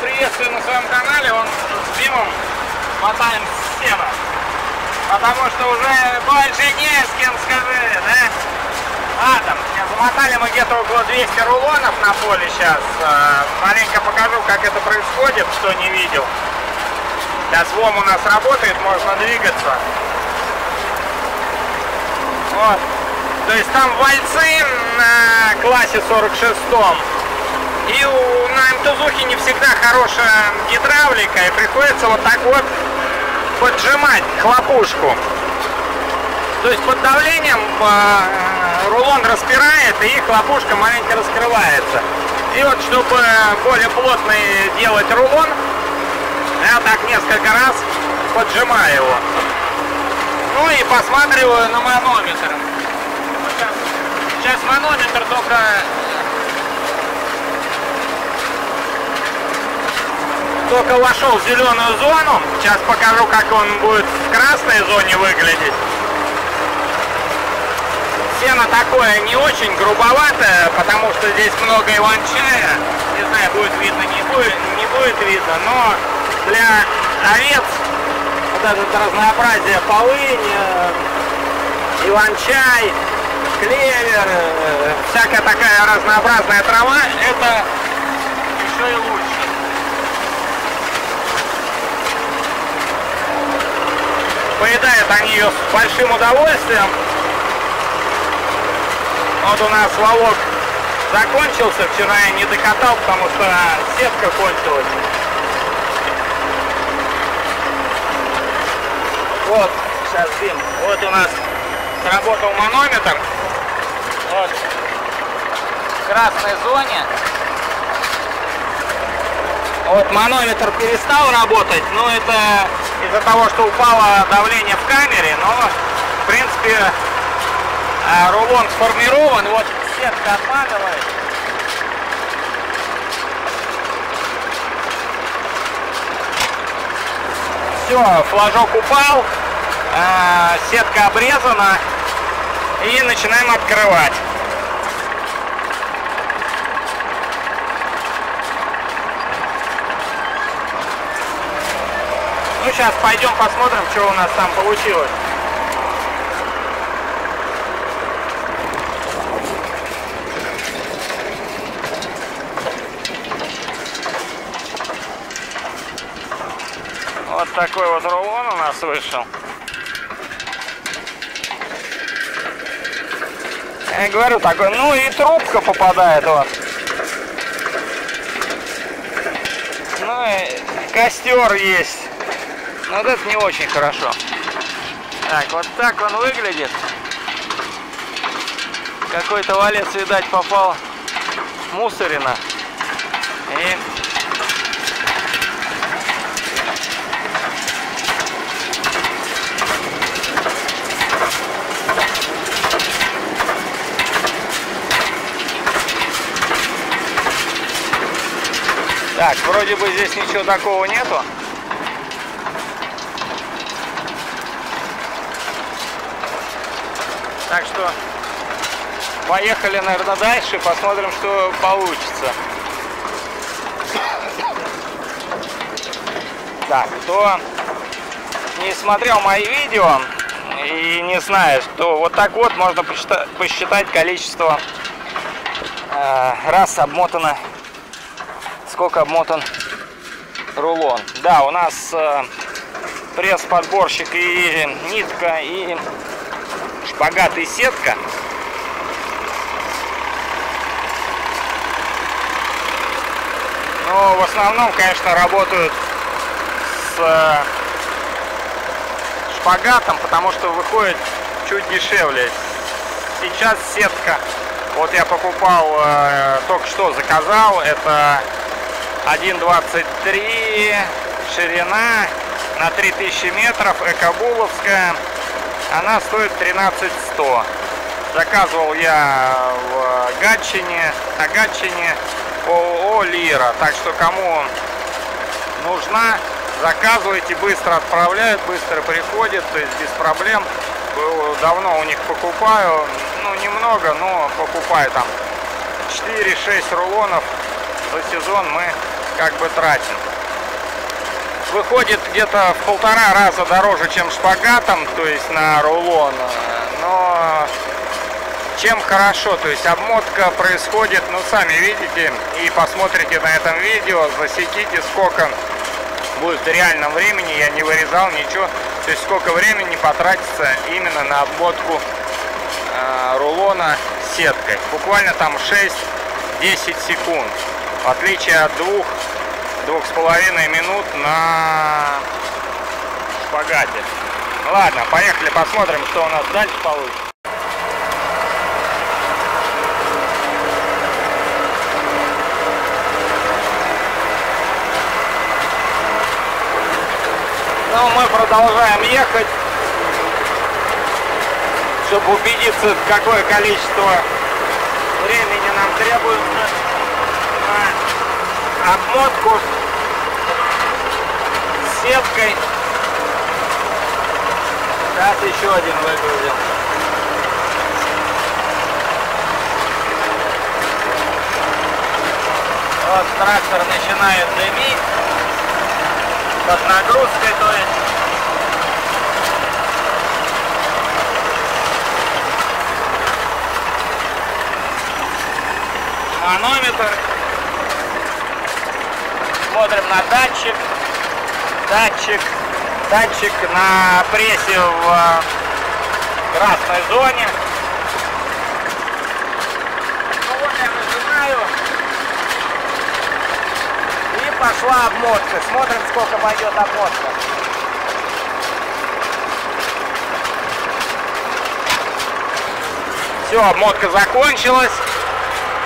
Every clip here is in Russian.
приветствую на своем канале. Он с Димом мотаем сено. Потому что уже больше не с кем скажи, да? Атом. Замотали мы где-то около 200 рулонов на поле сейчас. Э, маленько покажу, как это происходит, кто не видел. Сейчас ВОМ у нас работает, можно двигаться. Вот. То есть там вальцы на классе 46 и у, на МТЗухе не всегда хорошая гидравлика, и приходится вот так вот поджимать хлопушку. То есть под давлением э, рулон распирает, и хлопушка маленько раскрывается. И вот, чтобы более плотный делать рулон, я так несколько раз поджимаю его. Ну и посматриваю на манометр. Сейчас, манометр только только вошел в зеленую зону. Сейчас покажу, как он будет в красной зоне выглядеть. Сено такое не очень грубоватое, потому что здесь много иван-чая. Не знаю, будет видно, не будет, не будет видно, но для овец вот это разнообразие полынь, э, иван-чай, клевер, э, всякая такая разнообразная трава, это еще и лучше. Поедают они ее с большим удовольствием. Вот у нас ловок закончился. Вчера я не докатал, потому что сетка кончилась. Вот, сейчас дым. Вот у нас сработал манометр. Вот. В красной зоне. Вот манометр перестал работать, но это из-за того, что упало давление в камере, но в принципе а, рулон сформирован, вот сетка отматывает. Все, флажок упал, а, сетка обрезана и начинаем открывать. Ну, сейчас пойдем посмотрим, что у нас там получилось. Вот такой вот рулон у нас вышел. Я говорю, такой, ну и трубка попадает вот. Ну и костер есть. Но вот это не очень хорошо. Так, вот так он выглядит. Какой-то валец, видать, попал мусорина. И Так, вроде бы здесь ничего такого нету. Так что поехали, наверное, дальше, посмотрим, что получится. Так, кто не смотрел мои видео и не знает, что вот так вот можно посчитать количество э, раз обмотано, сколько обмотан рулон. Да, у нас э, пресс-подборщик и нитка, и богатая сетка. Но в основном, конечно, работают с э, шпагатом, потому что выходит чуть дешевле. Сейчас сетка, вот я покупал, э, только что заказал, это 1.23 ширина на 3000 метров, экобуловская она стоит 13 100. Заказывал я в Гатчине, на Гатчине ООО «Лира». Так что кому нужна, заказывайте, быстро отправляют, быстро приходит, то есть без проблем. Давно у них покупаю, ну немного, но покупаю там 4-6 рулонов за сезон мы как бы тратен. Выходит где-то в полтора раза дороже, чем шпагатом, то есть на рулон. Но чем хорошо, то есть обмотка происходит, ну сами видите и посмотрите на этом видео, засеките сколько будет в реальном времени, я не вырезал ничего, то есть сколько времени потратится именно на обмотку э, рулона сеткой. Буквально там 6-10 секунд, в отличие от двух, двух с половиной минут на шпагате. Ладно, поехали посмотрим, что у нас дальше получится. Но мы продолжаем ехать, чтобы убедиться, какое количество времени нам требуется на обмотку сеткой. Сейчас еще один выгрузим. Вот трактор начинает дымить под нагрузкой, то есть. Манометр. Смотрим на датчик. Датчик. Датчик на прессе в э, красной зоне. пошла обмотка. Смотрим, сколько пойдет обмотка. Все, обмотка закончилась.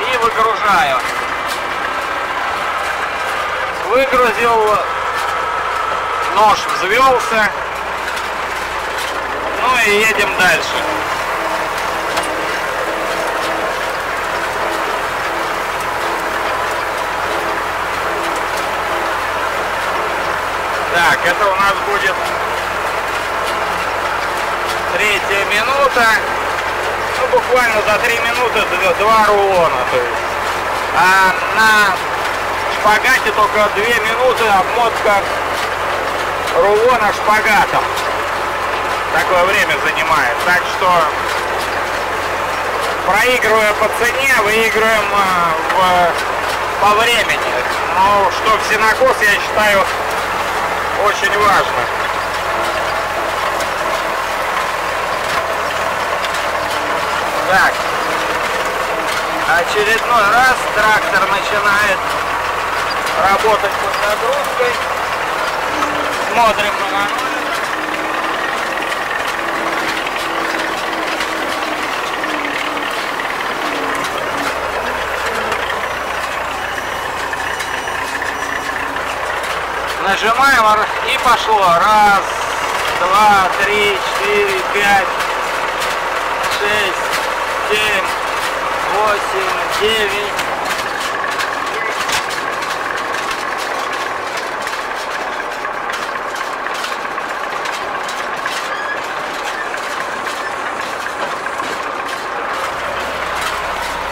И выгружаю. Выгрузил. Нож взвелся. Ну и едем дальше. Так, это у нас будет третья минута. Ну, буквально за три минуты два рулона. То есть. А на шпагате только две минуты обмотка рулона шпагатом. Такое время занимает. Так что проигрывая по цене, выигрываем а, в, по времени. Но что в синокос, я считаю, очень важно. Так. Очередной раз трактор начинает работать под нагрузкой. Смотрим манометр. Нажимаем и пошло. Раз, два, три, четыре, пять, шесть, семь, восемь, девять.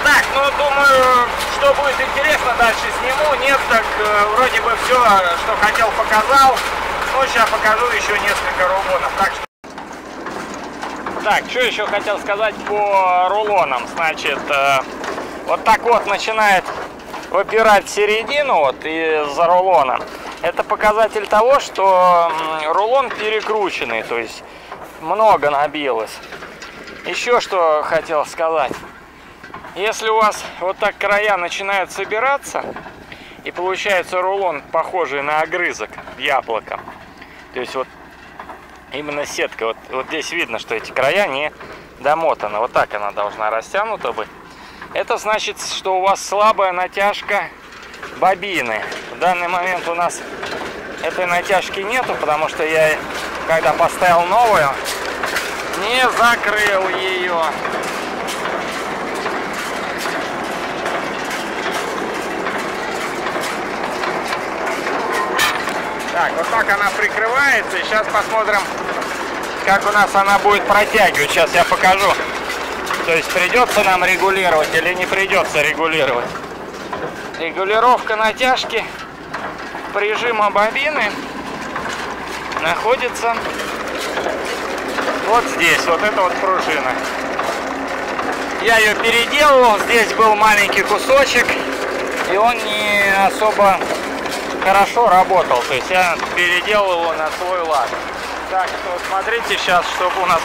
Так, ну думаю, что будет интересно дальше сниму. Нет, так э, вроде бы все, что хотел, показал. Ну, сейчас покажу еще несколько рулонов. Так, что... так, что еще хотел сказать по рулонам. Значит, э, вот так вот начинает выпирать середину вот из-за рулона. Это показатель того, что рулон перекрученный, то есть много набилось. Еще что хотел сказать. Если у вас вот так края начинают собираться, и получается рулон похожий на огрызок яблока, то есть вот именно сетка, вот, вот здесь видно, что эти края не домотаны, вот так она должна растянута быть. Это значит, что у вас слабая натяжка бобины. В данный момент у нас этой натяжки нету, потому что я, когда поставил новую, не закрыл ее. Так, вот так она прикрывается. И сейчас посмотрим, как у нас она будет протягивать. Сейчас я покажу. То есть придется нам регулировать или не придется регулировать. Регулировка натяжки прижима бобины находится вот здесь, вот эта вот пружина. Я ее переделывал, здесь был маленький кусочек, и он не особо хорошо работал. То есть я переделал его на свой лад. Так что смотрите сейчас, чтобы у нас